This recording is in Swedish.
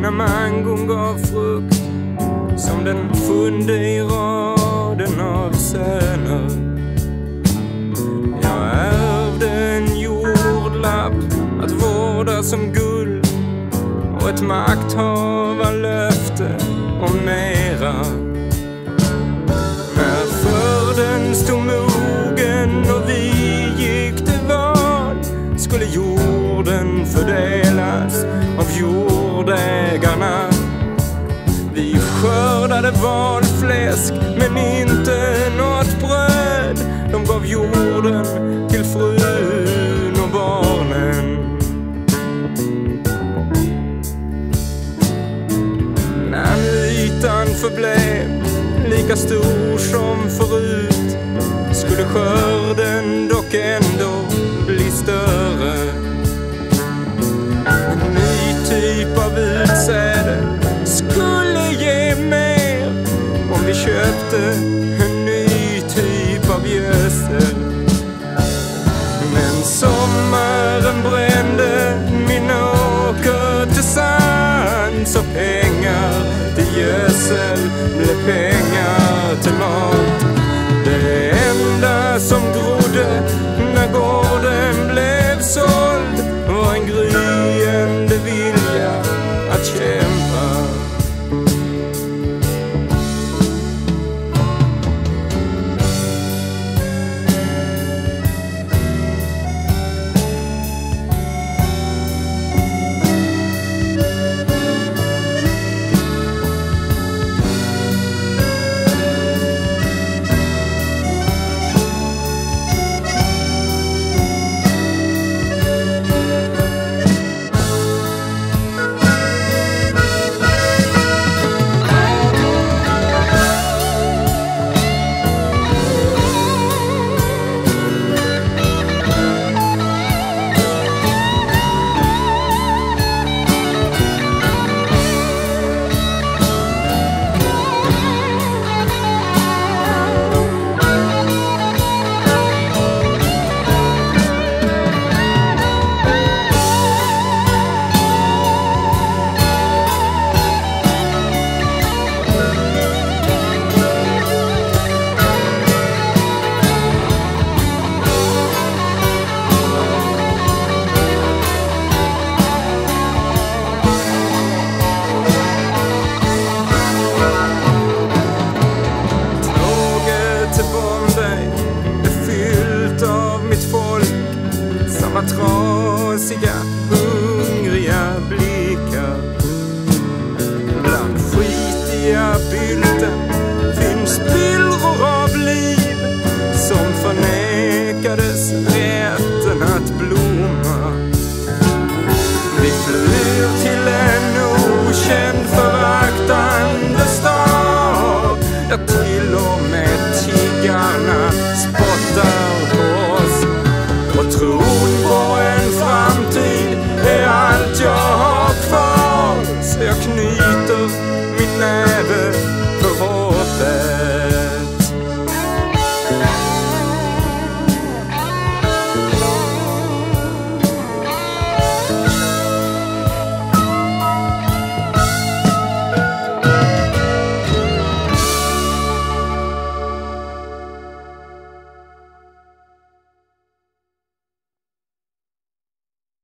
när mangon gav frukt som den sjunde i raden av söner. Jag ärvde en jordlapp att vårda som guld och ett makthavarlöfte om mera. När skörden stod mogen och vi gick till val skulle jorden fördelas dig vägarna. Vi skördade valfläsk men inte något bröd. De gav jorden till frun och barnen. När nu ytan förblev lika stor som förut skulle skörden dock ändå bli större. Om nya bylten finns spillror av liv som förnekades rätten att blomma